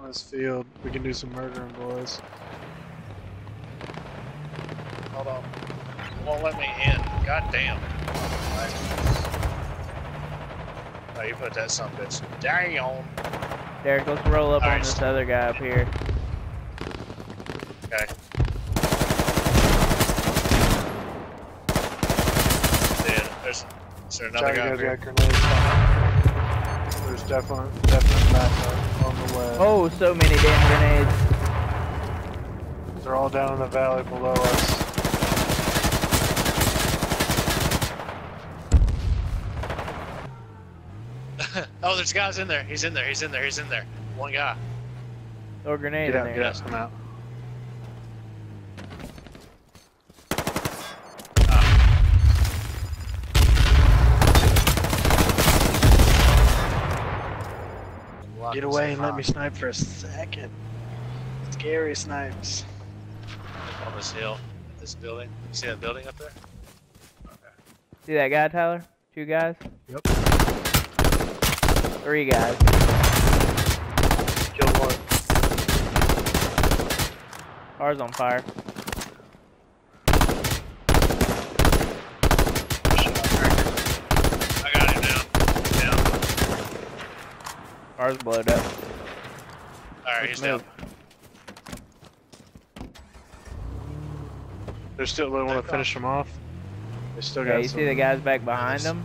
on this field. We can do some murdering, boys. Hold on. Won't let me in. God damn. Oh, you put that son of a bitch down. Derek, let's roll up on Alright. this other guy up here. Okay. Dude, there's, is there another Sorry, guy up here? got. There's definitely, definitely backup on the way. Oh, so many damn grenades. They're all down in the valley below us. oh, there's guys in there. He's in there. He's in there. He's in there. One guy. Throw a grenade Get in out, there. get out, come out. Lock Get away and let me snipe for a second. Scary snipes. on this hill, this building. You see that building up there? See that guy, Tyler? Two guys? Yep. Three guys. Kill one. Car's on fire. I got him down. Down. Car's blowed up. All right, he's down. They're still, they want to finish them off. They still Yeah, got you some. see the guys back behind them?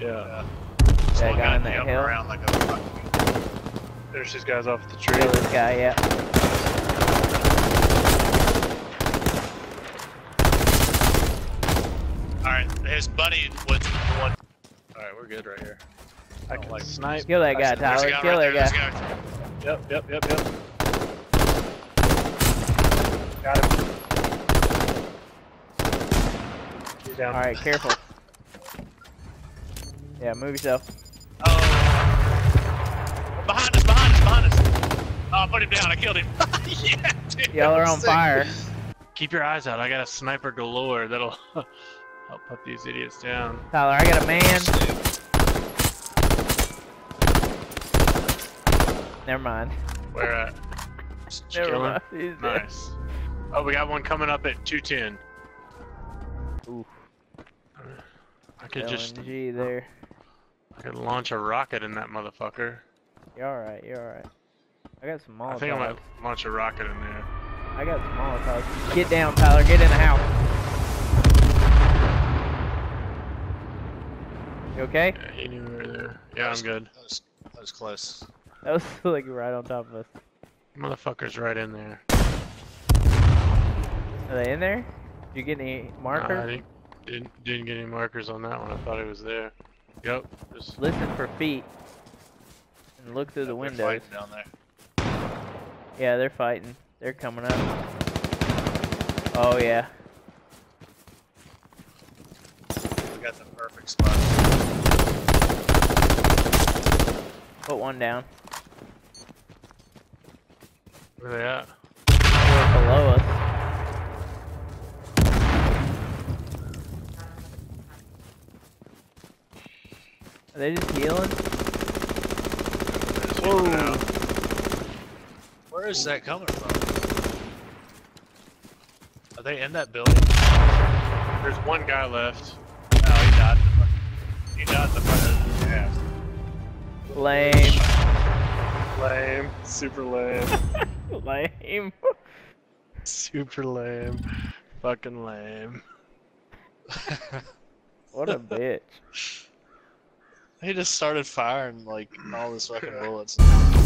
Yeah. Just That guy in that hill? around like a fucking- There's these guys off the tree. Kill this guy, yeah. All right, his buddy was the one. All right, we're good right here. I don't can like- snipe. Kill that guy, Tyler. guy Kill right that there. guy. There's a guy. Yep, yep, yep, yep. Got him. He's down. Alright, careful. Yeah, move yourself. Oh. Behind us! Behind us! Behind us! Oh, I put him down. I killed him. yeah, dude. Y'all are on sick. fire. Keep your eyes out. I got a sniper galore that'll help put these idiots down. Tyler, I got a man. Never mind. Where at? Never Kill mind. He's dead. Nice. Oh, we got one coming up at 210. Oof. I could just, LNG there. I could launch a rocket in that motherfucker. You're alright, you're alright. I got some Molotovs. I think I might launch a rocket in there. I got some Molotovs. Get down, Tyler. Get in the house. You okay? Yeah, he knew we were there. Yeah, I'm good. That was, that was close. That was like right on top of us. Motherfucker's right in there. Are they in there? Did you get any Nah, I didn't, didn't, didn't get any markers on that one. I thought it was there. Yep. Just, Listen for feet. And look through the They're windows. fighting down there. Yeah, they're fighting. They're coming up. Oh yeah. We got the perfect spot. Put one down. Where they at? They're below us. Are they just healing? Just Whoa. Where is that coming from? Are they in that building? There's one guy left. No, he died. in the fucking- He died in the fucking yeah. Lame. Lame. Super lame. Lame. Super lame. Fucking lame. What a bitch. he just started firing like all his fucking bullets.